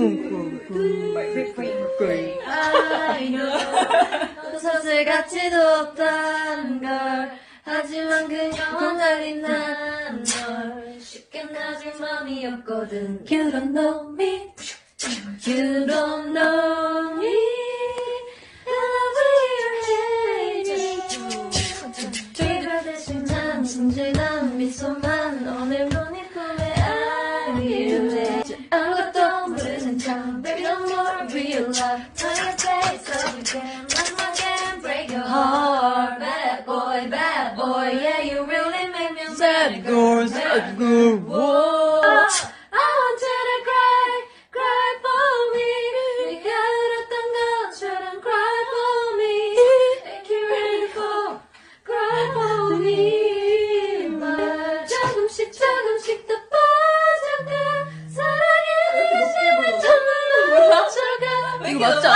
꿍꿍꿍 I know 서슬같이 높다는 걸. 하지만 그녀와 달린 난널 쉽게 놔줄 맘이 없거든 You don't know me You don't know me 진진한 미소만 오늘 real love Turn your face up again One again break your heart Bad boy, bad boy Yeah you really make me sad girl, sad girl Whoa. I want you to cry, cry for me 네가 울었던 것처럼 cry for me Make you ready for cry for me 我走、